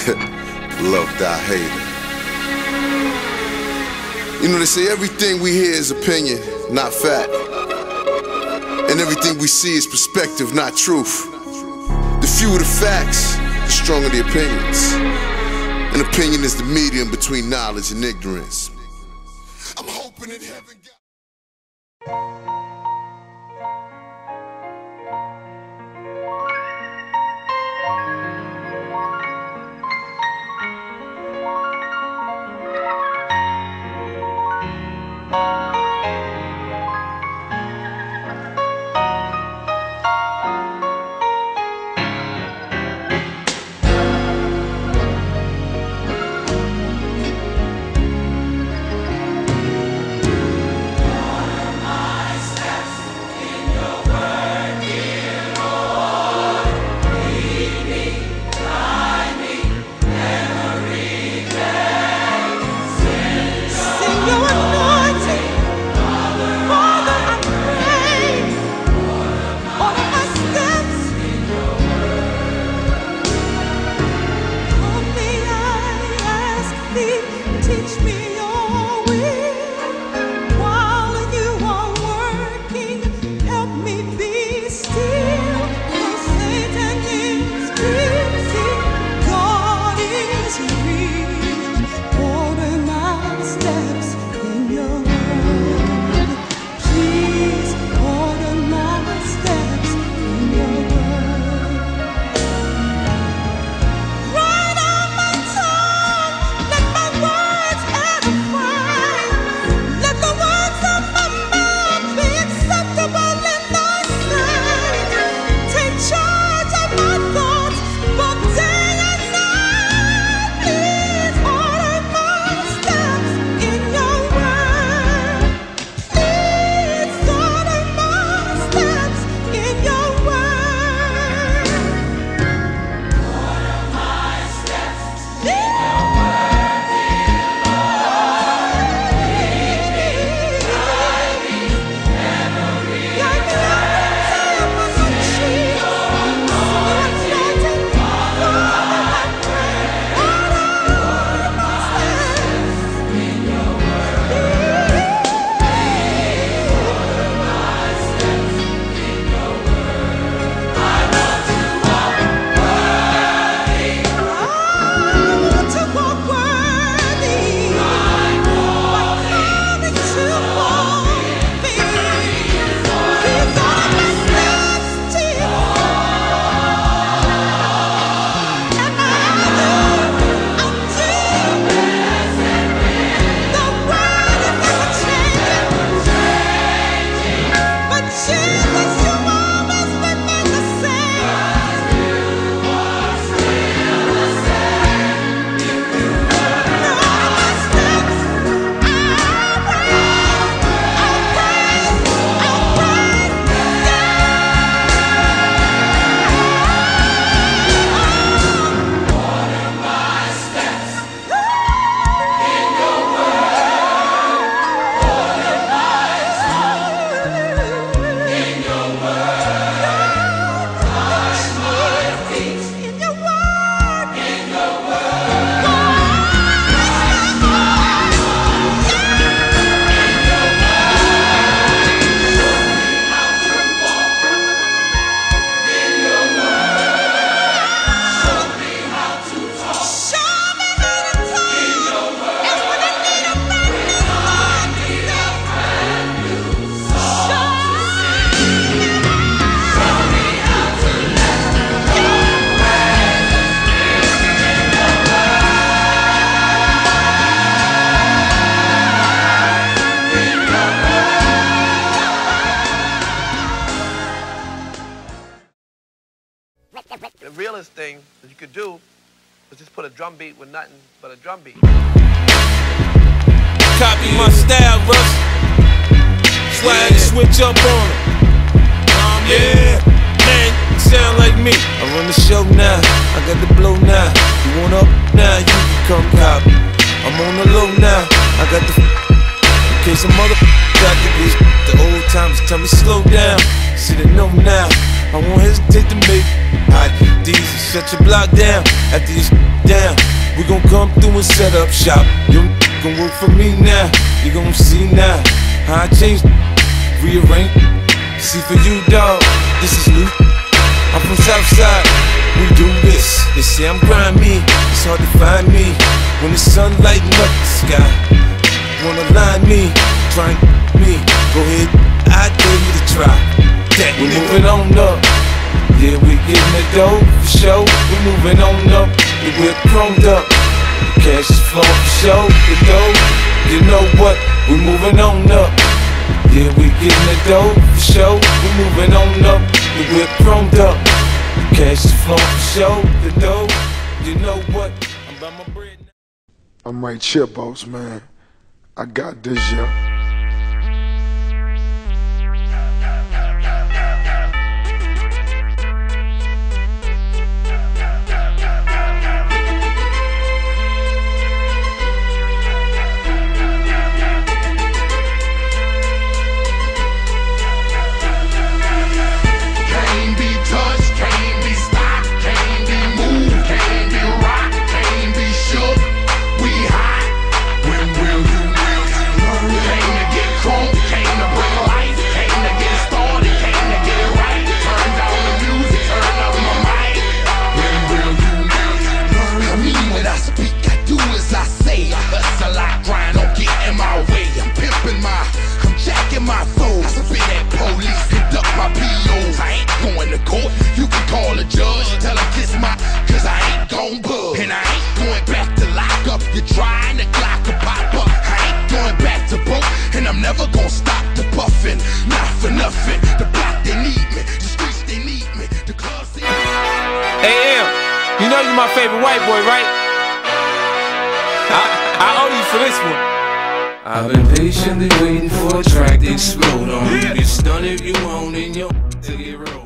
Love thy hater. You know, they say everything we hear is opinion, not fact. And everything we see is perspective, not truth. The fewer the facts, the stronger the opinions. An opinion is the medium between knowledge and ignorance. I'm hoping in heaven. Thing that you could do was just put a drum beat with nothing but a drum beat. Copy my style, Russ. Swag switch up on it. Um, yeah, man, you sound like me. I run the show now. I got the blow now. You want up now? You can come copy. I'm on the low now. I got the. In case some mother got the bitch. The old timers tell me slow down. See they know now. I won't hesitate to make shut your block down. After you down, we gon' come through and set up shop. You gon' work for me now. You gon' see now how I change, rearrange. See for you, dog, this is new. I'm from Southside, we do this. They say I'm grimy, it's hard to find me. When the sun lighting up the sky, wanna line me, try and me. Go ahead, I dare you to try. That we moving on up. Yeah, we getting the dough for show. We moving on up. The whip chromed up. Cash is flowing for show. The dough, you know what? We moving on up. Yeah, we getting the dough for show. We moving on up. The whip chromed up. Cash is flowing for show. The dough, you know what? I'm by my bread. I'm right here, boss man. I got this, yeah. You know you my favorite white boy, right? I, I owe you for this one. I've been patiently waiting for a track to explode on. You can stun if you want, and your to get right.